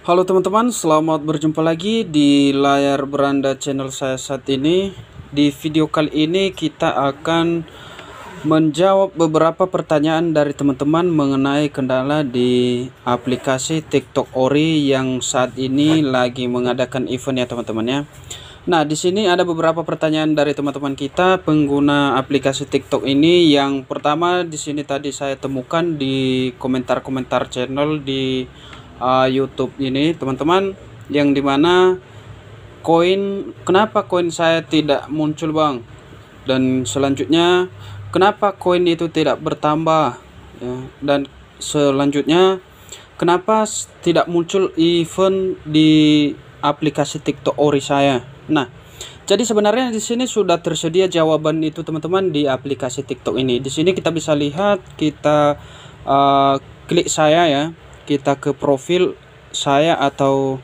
Halo teman-teman, selamat berjumpa lagi di layar beranda channel saya saat ini. Di video kali ini kita akan menjawab beberapa pertanyaan dari teman-teman mengenai kendala di aplikasi TikTok Ori yang saat ini lagi mengadakan event ya teman-teman ya. Nah, di sini ada beberapa pertanyaan dari teman-teman kita pengguna aplikasi TikTok ini. Yang pertama di sini tadi saya temukan di komentar-komentar channel di uh, YouTube ini teman-teman yang di mana koin kenapa koin saya tidak muncul bang? Dan selanjutnya kenapa koin itu tidak bertambah? Ya dan selanjutnya kenapa tidak muncul event di aplikasi TikTok ori saya? Nah jadi sebenarnya di sini sudah tersedia jawaban itu teman-teman di aplikasi TikTok ini. Di sini kita bisa lihat kita uh, klik saya ya kita ke profil saya atau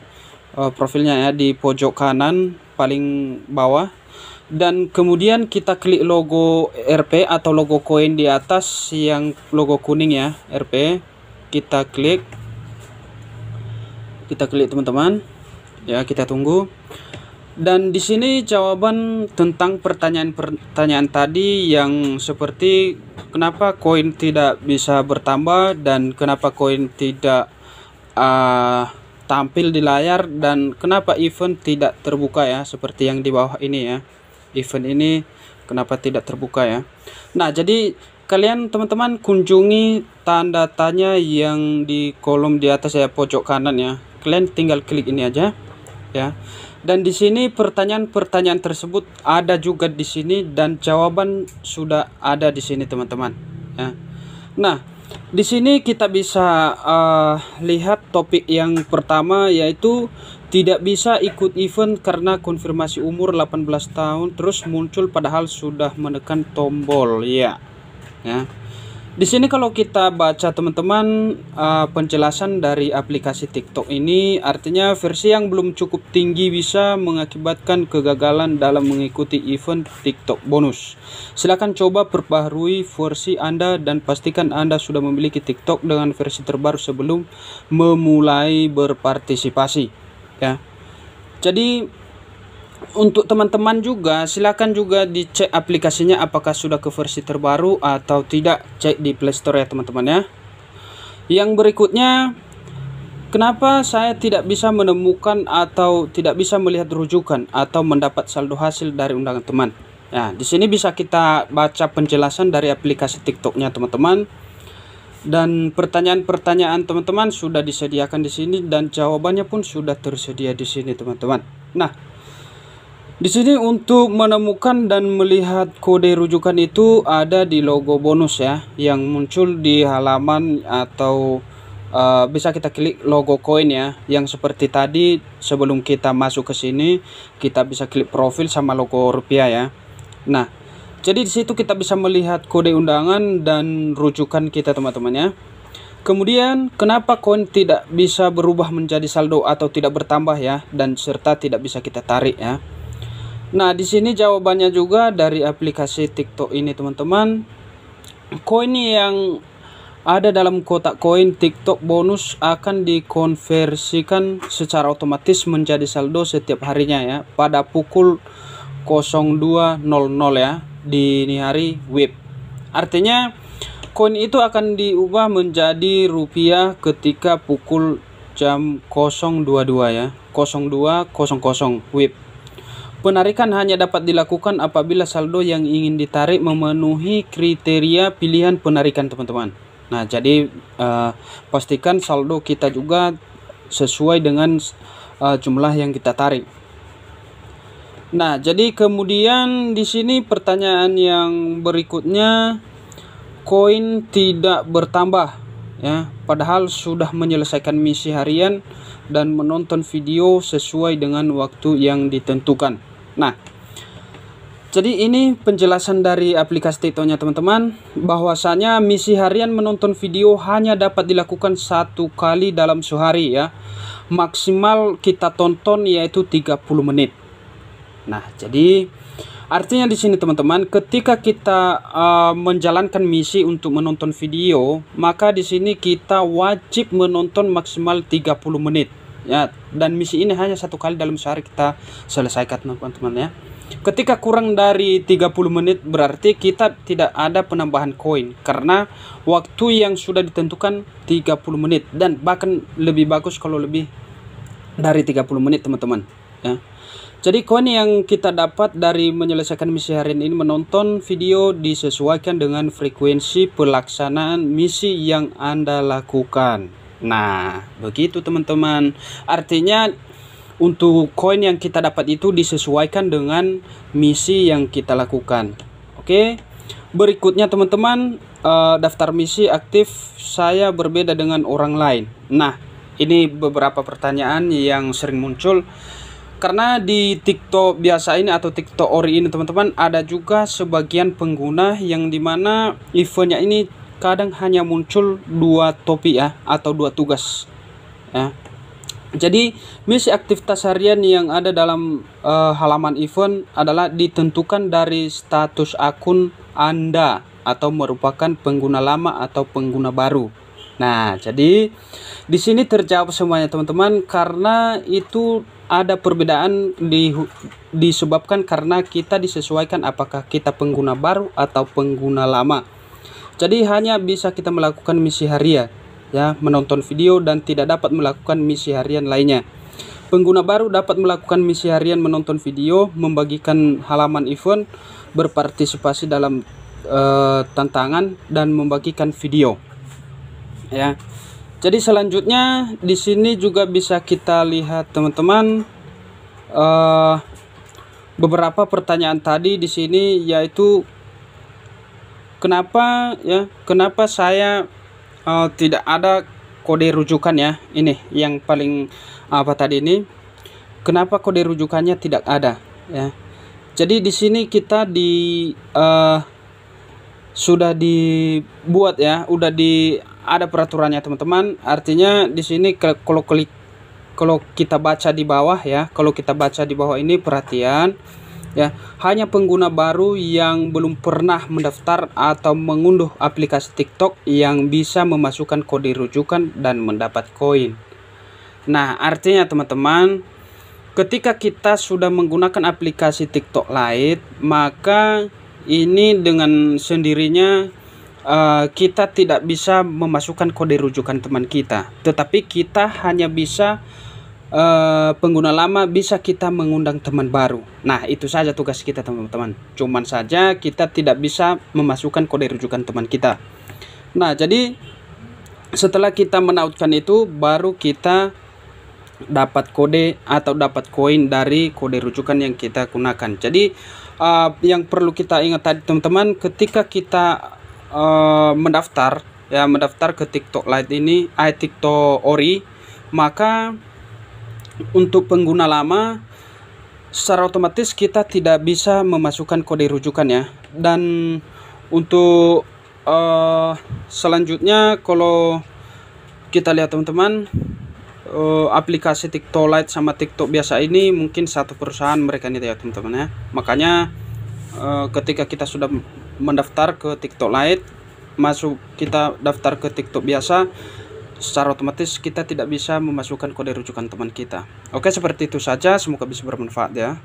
uh, profilnya ya di pojok kanan paling bawah. Dan kemudian kita klik logo RP atau logo koin di atas yang logo kuning ya RP kita klik. Kita klik teman-teman. Ya kita tunggu dan di sini jawaban tentang pertanyaan-pertanyaan tadi yang seperti kenapa koin tidak bisa bertambah dan kenapa koin tidak uh, tampil di layar dan kenapa event tidak terbuka ya seperti yang di bawah ini ya. Event ini kenapa tidak terbuka ya. Nah jadi kalian teman-teman kunjungi tanda tanya yang di kolom di atas ya pojok kanan ya. Kalian tinggal klik ini aja ya dan di sini pertanyaan-pertanyaan tersebut ada juga di sini dan jawaban sudah ada di sini teman-teman ya. Nah, di sini kita bisa uh, lihat topik yang pertama yaitu tidak bisa ikut event karena konfirmasi umur 18 tahun terus muncul padahal sudah menekan tombol ya. Ya. Di sini kalau kita baca teman-teman uh, penjelasan dari aplikasi TikTok ini artinya versi yang belum cukup tinggi bisa mengakibatkan kegagalan dalam mengikuti event TikTok bonus. Silahkan coba perbaharui versi Anda dan pastikan Anda sudah memiliki TikTok dengan versi terbaru sebelum memulai berpartisipasi ya. Jadi untuk teman-teman juga silakan juga dicek aplikasinya apakah sudah ke versi terbaru atau tidak. Cek di Playstore ya teman-teman ya. Yang berikutnya kenapa saya tidak bisa menemukan atau tidak bisa melihat rujukan atau mendapat saldo hasil dari undangan teman? Ya di sini bisa kita baca penjelasan dari aplikasi TikToknya teman-teman. Dan pertanyaan-pertanyaan teman-teman sudah disediakan di sini dan jawabannya pun sudah tersedia di sini teman-teman. Nah di sini untuk menemukan dan melihat kode rujukan itu ada di logo bonus ya yang muncul di halaman atau uh, bisa kita klik logo koin ya yang seperti tadi sebelum kita masuk ke sini kita bisa klik profil sama logo rupiah ya. Nah, jadi di situ kita bisa melihat kode undangan dan rujukan kita teman-teman ya. Kemudian kenapa koin tidak bisa berubah menjadi saldo atau tidak bertambah ya dan serta tidak bisa kita tarik ya. Nah, di sini jawabannya juga dari aplikasi TikTok ini, teman-teman. Koin yang ada dalam kotak koin TikTok bonus akan dikonversikan secara otomatis menjadi saldo setiap harinya ya pada pukul 02.00 ya di hari web. Artinya koin itu akan diubah menjadi rupiah ketika pukul jam 022 ya 02.00 web Penarikan hanya dapat dilakukan apabila saldo yang ingin ditarik memenuhi kriteria pilihan penarikan teman-teman. Nah, jadi uh, pastikan saldo kita juga sesuai dengan uh, jumlah yang kita tarik. Nah, jadi kemudian di sini pertanyaan yang berikutnya koin tidak bertambah ya, padahal sudah menyelesaikan misi harian dan menonton video sesuai dengan waktu yang ditentukan. Nah, jadi ini penjelasan dari aplikasi TikToknya teman-teman bahwasanya misi harian menonton video hanya dapat dilakukan satu kali dalam sehari ya. Maksimal kita tonton yaitu 30 menit. Nah, jadi Artinya di sini teman-teman, ketika kita uh, menjalankan misi untuk menonton video, maka di sini kita wajib menonton maksimal 30 menit. Ya dan misi ini hanya satu kali dalam sehari kita selesaikan teman-teman ya ketika kurang dari 30 menit berarti kita tidak ada penambahan koin karena waktu yang sudah ditentukan 30 menit dan bahkan lebih bagus kalau lebih dari 30 menit teman-teman ya jadi koin yang kita dapat dari menyelesaikan misi harian ini menonton video disesuaikan dengan frekuensi pelaksanaan misi yang Anda lakukan. Nah, begitu teman-teman. Artinya untuk koin yang kita dapat itu disesuaikan dengan misi yang kita lakukan. Oke. Berikutnya teman-teman, uh, daftar misi aktif saya berbeda dengan orang lain. Nah, ini beberapa pertanyaan yang sering muncul karena di TikTok biasa ini atau TikTok ori ini teman-teman ada juga sebagian pengguna yang di mana eventnya ini kadang hanya muncul dua topi ya atau dua tugas ya jadi misi aktivitas harian yang ada dalam uh, halaman event adalah ditentukan dari status akun Anda atau merupakan pengguna lama atau pengguna baru. Nah, jadi di sini terjawab semuanya teman-teman karena itu ada perbedaan di, disebabkan karena kita disesuaikan apakah kita pengguna baru atau pengguna lama. Jadi hanya bisa kita melakukan misi harian, ya, menonton video dan tidak dapat melakukan misi harian lainnya. Pengguna baru dapat melakukan misi harian menonton video, membagikan halaman event, berpartisipasi dalam uh, tantangan dan membagikan video. Ya. Jadi selanjutnya di sini juga bisa kita lihat teman-teman uh, beberapa pertanyaan tadi di sini yaitu kenapa ya kenapa saya uh, tidak ada kode rujukan ya ini yang paling apa tadi ini? Kenapa kode rujukannya tidak ada ya? Jadi di sini kita di uh, sudah dibuat ya udah di ada peraturannya teman-teman. Artinya di sini kalau klik kalau kita baca di bawah ya kalau kita baca di bawah ini perhatian ya. Hanya pengguna baru yang belum pernah mendaftar atau mengunduh aplikasi TikTok yang bisa memasukkan kode rujukan dan mendapat koin. Nah artinya teman-teman ketika kita sudah menggunakan aplikasi TikTok Lite maka ini dengan sendirinya uh, kita tidak bisa memasukkan kode rujukan teman kita, tetapi kita hanya bisa uh, pengguna lama bisa kita mengundang teman baru. Nah, itu saja tugas kita teman-teman. Cuman saja kita tidak bisa memasukkan kode rujukan teman kita. Nah, jadi setelah kita menautkan itu baru kita dapat kode atau dapat koin dari kode rujukan yang kita gunakan. Jadi uh, yang perlu kita ingat tadi teman-teman ketika kita uh, mendaftar ya mendaftar ke TikTok Lite ini, eh, TikTok Ori, maka untuk pengguna lama secara otomatis kita tidak bisa memasukkan kode rujukan ya. Dan untuk uh, selanjutnya kalau kita lihat teman-teman uh, aplikasi TikTok Lite sama TikTok biasa ini mungkin satu perusahaan mereka ini ya teman-teman ya. Makanya uh, ketika kita sudah mendaftar ke TikTok Lite masuk kita daftar ke TikTok biasa secara otomatis kita tidak bisa memasukkan kode rujukan teman kita. Oke seperti itu saja. Semoga bisa bermanfaat ya